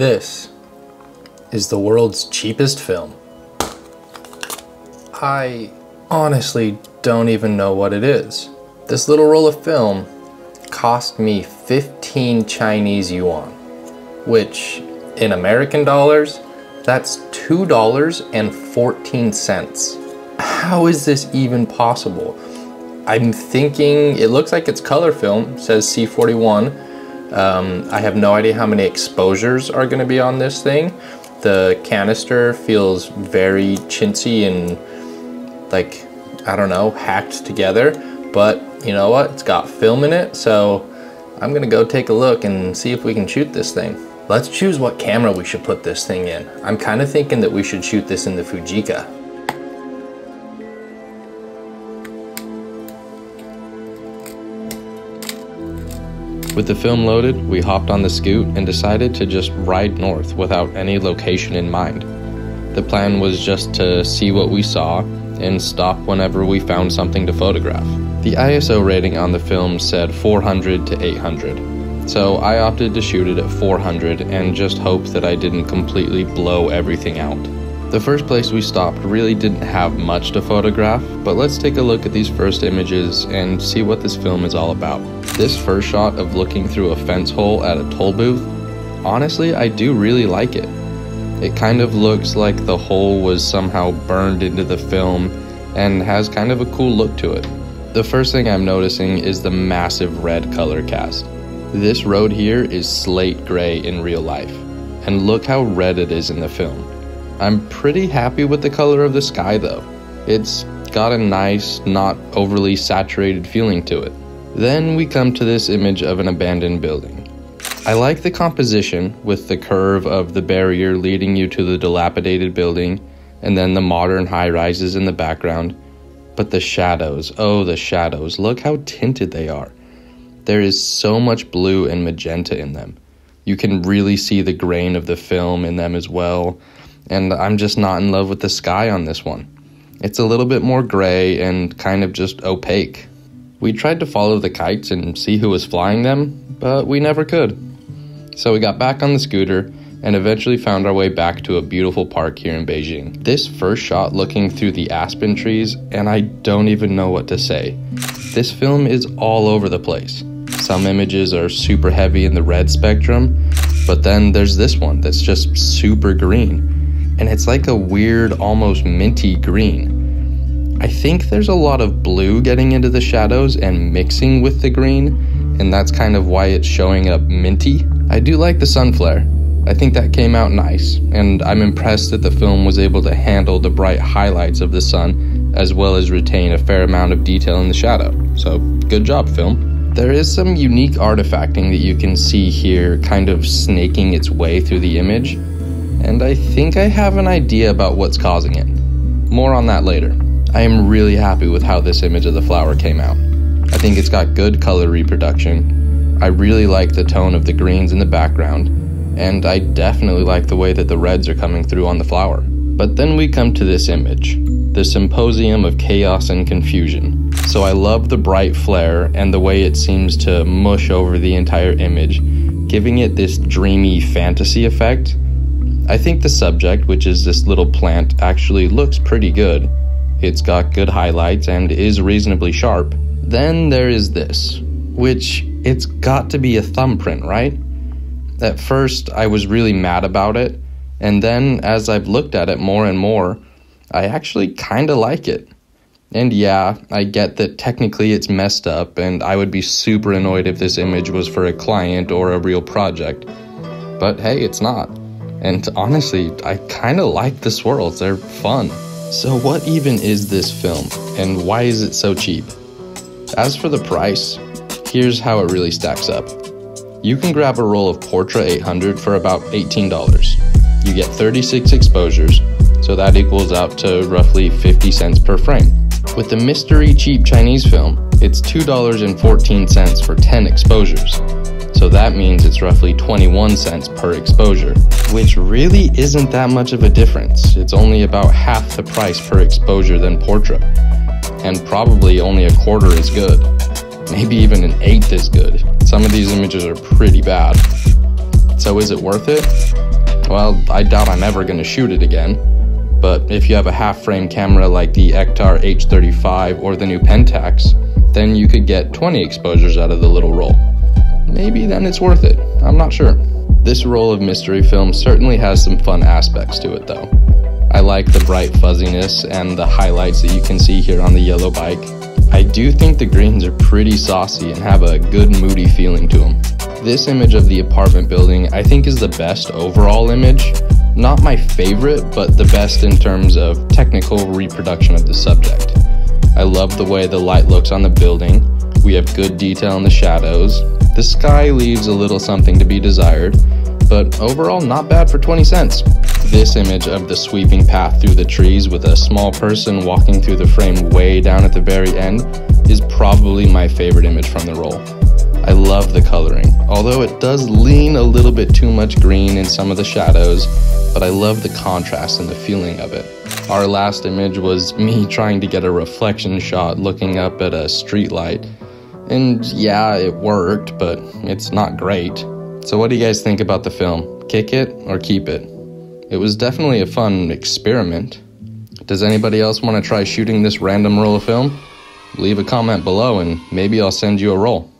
This is the world's cheapest film. I honestly don't even know what it is. This little roll of film cost me 15 Chinese yuan, which in American dollars, that's $2.14. How is this even possible? I'm thinking it looks like it's color film, says C41. Um, I have no idea how many exposures are going to be on this thing. The canister feels very chintzy and like, I don't know, hacked together. But you know what? It's got film in it, so I'm gonna go take a look and see if we can shoot this thing. Let's choose what camera we should put this thing in. I'm kind of thinking that we should shoot this in the Fujica. With the film loaded, we hopped on the scoot and decided to just ride north without any location in mind. The plan was just to see what we saw and stop whenever we found something to photograph. The ISO rating on the film said 400 to 800, so I opted to shoot it at 400 and just hoped that I didn't completely blow everything out. The first place we stopped really didn't have much to photograph, but let's take a look at these first images and see what this film is all about. This first shot of looking through a fence hole at a toll booth, honestly, I do really like it. It kind of looks like the hole was somehow burned into the film and has kind of a cool look to it. The first thing I'm noticing is the massive red color cast. This road here is slate gray in real life, and look how red it is in the film. I'm pretty happy with the color of the sky though. It's got a nice, not overly saturated feeling to it. Then we come to this image of an abandoned building. I like the composition with the curve of the barrier leading you to the dilapidated building and then the modern high rises in the background. But the shadows, oh, the shadows, look how tinted they are. There is so much blue and magenta in them. You can really see the grain of the film in them as well and I'm just not in love with the sky on this one. It's a little bit more gray and kind of just opaque. We tried to follow the kites and see who was flying them, but we never could. So we got back on the scooter and eventually found our way back to a beautiful park here in Beijing. This first shot looking through the aspen trees, and I don't even know what to say. This film is all over the place. Some images are super heavy in the red spectrum, but then there's this one that's just super green and it's like a weird, almost minty green. I think there's a lot of blue getting into the shadows and mixing with the green, and that's kind of why it's showing up minty. I do like the sun flare. I think that came out nice, and I'm impressed that the film was able to handle the bright highlights of the sun as well as retain a fair amount of detail in the shadow. So, good job, film. There is some unique artifacting that you can see here, kind of snaking its way through the image and I think I have an idea about what's causing it. More on that later. I am really happy with how this image of the flower came out. I think it's got good color reproduction. I really like the tone of the greens in the background, and I definitely like the way that the reds are coming through on the flower. But then we come to this image, the symposium of chaos and confusion. So I love the bright flare and the way it seems to mush over the entire image, giving it this dreamy fantasy effect I think the subject, which is this little plant, actually looks pretty good. It's got good highlights and is reasonably sharp. Then there is this, which it's got to be a thumbprint, right? At first, I was really mad about it, and then as I've looked at it more and more, I actually kinda like it. And yeah, I get that technically it's messed up, and I would be super annoyed if this image was for a client or a real project. But hey, it's not. And honestly, I kind of like the swirls, they're fun. So, what even is this film, and why is it so cheap? As for the price, here's how it really stacks up. You can grab a roll of Portra 800 for about $18. You get 36 exposures, so that equals out to roughly 50 cents per frame. With the mystery cheap Chinese film, it's $2.14 for 10 exposures so that means it's roughly 21 cents per exposure, which really isn't that much of a difference. It's only about half the price per exposure than Portra, and probably only a quarter as good. Maybe even an eighth as good. Some of these images are pretty bad. So is it worth it? well, I doubt I'm ever going to shoot it again. But if you have a half frame camera like the Ektar H35 or the new Pentax, then you could get 20 exposures out of the little roll. Maybe then it's worth it. I'm not sure. This roll of mystery film certainly has some fun aspects to it though. I like the bright fuzziness and the highlights that you can see here on the yellow bike. I do think the greens are pretty saucy and have a good moody feeling to them. This image of the apartment building I think is the best overall image. Not my favorite, but the best in terms of technical reproduction of the subject. I love the way the light looks on the building. We have good detail in the shadows. The sky leaves a little something to be desired, but overall not bad for 20 cents. This image of the sweeping path through the trees with a small person walking through the frame way down at the very end is probably my favorite image from the roll. I love the coloring, although it does lean a little bit too much green in some of the shadows, but I love the contrast and the feeling of it. Our last image was me trying to get a reflection shot looking up at a streetlight. And yeah, it worked, but it's not great. So, what do you guys think about the film? Kick it or keep it? It was definitely a fun experiment. Does anybody else want to try shooting this random roll of film? Leave a comment below and maybe I'll send you a roll.